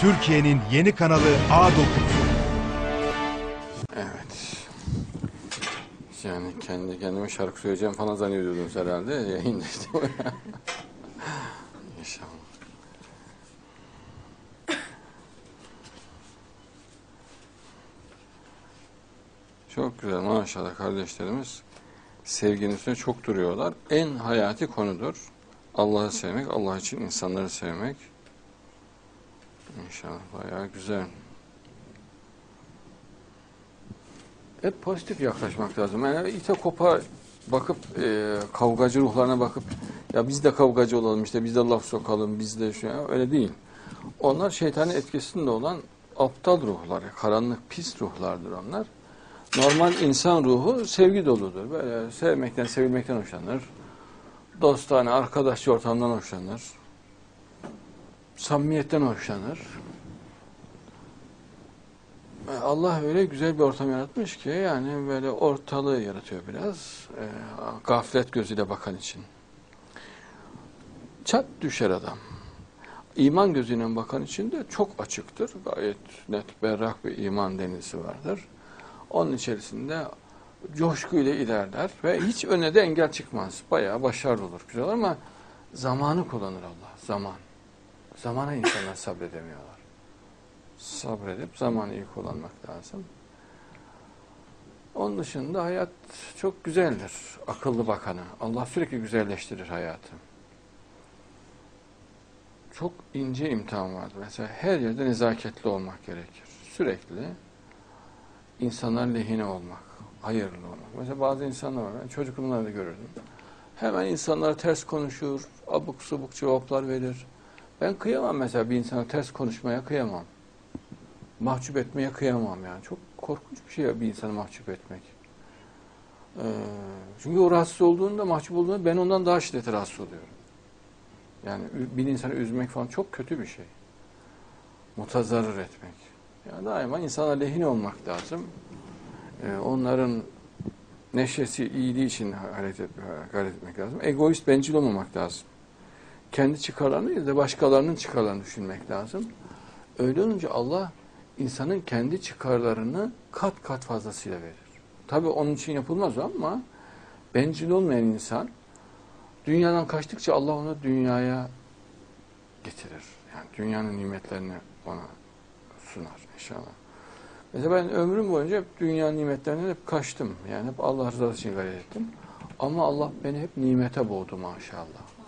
Türkiye'nin yeni kanalı A9. Evet. Yani kendi kendime şarkı söyleyeceğim falan zannediyordunuz herhalde. Yayında işte. İnşallah. Çok güzel maşallah kardeşlerimiz sevginin üstüne çok duruyorlar. En hayati konudur. Allah'ı sevmek, Allah için insanları sevmek. İnşallah bayağı güzel. Hep pozitif yaklaşmak lazım. Yani ite kopa bakıp e, kavgacı ruhlarına bakıp ya biz de kavgacı olalım işte biz de laf sokalım biz de şu ya öyle değil. Onlar şeytanın etkisinde olan aptal ruhlar, karanlık pis ruhlardır onlar. Normal insan ruhu sevgi doludur. Böyle sevmekten, sevilmekten hoşlanır. Dostane, arkadaşçı ortamdan hoşlanır. Samimiyetten hoşlanır. Allah öyle güzel bir ortam yaratmış ki yani böyle ortalığı yaratıyor biraz. E, gaflet gözüyle bakan için. Çat düşer adam. İman gözüyle bakan için de çok açıktır. Gayet net, berrak bir iman denizi vardır. Onun içerisinde coşkuyla ilerler ve hiç önüne de engel çıkmaz. Bayağı başarılı olur. Güzel ama zamanı kullanır Allah. Zaman. Zamana insanlar sabredemiyorlar. Sabredip zamanı iyi kullanmak lazım. Onun dışında hayat çok güzeldir. Akıllı bakanı. Allah sürekli güzelleştirir hayatı. Çok ince imtihan vardır. Mesela her yerde nezaketli olmak gerekir. Sürekli insanlar lehine olmak, hayırlı olmak. Mesela bazı insanlar var, ben çocukluğumda da görürdüm. Hemen insanlara ters konuşur, abuk subuk cevaplar verir. Ben kıyamam mesela bir insana ters konuşmaya kıyamam. Mahcup etmeye kıyamam yani. Çok korkunç bir şey ya bir insanı mahcup etmek. Ee, çünkü o rahatsız olduğunda, mahcup olduğunda ben ondan daha şiddetli rahatsız oluyorum. Yani bir insanı üzmek falan çok kötü bir şey. Mutazarır etmek. Yani daima insana lehine olmak lazım. Ee, onların neşesi, iyiliği için hareket, et, hareket etmek lazım. Egoist, bencil olmamak lazım. Kendi çıkarlarını değil de başkalarının çıkarlarını düşünmek lazım. Öyle olunca Allah insanın kendi çıkarlarını kat kat fazlasıyla verir. Tabi onun için yapılmaz ama bencil olmayan insan dünyadan kaçtıkça Allah onu dünyaya getirir. Yani dünyanın nimetlerini ona sunar inşallah. Mesela ben ömrüm boyunca hep dünya nimetlerinden hep kaçtım. Yani hep Allah rızası için gayret ettim. Ama Allah beni hep nimete boğdu maşallah.